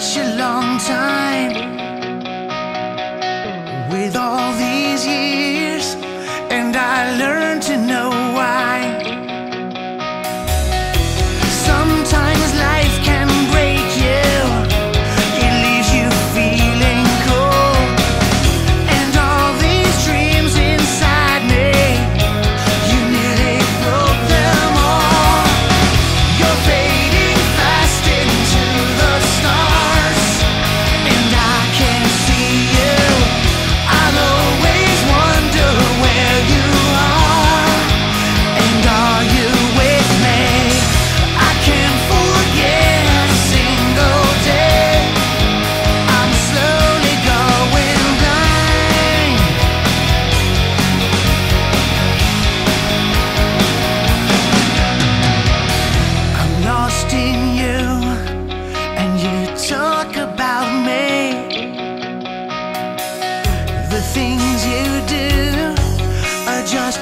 such a long time. Things you do are just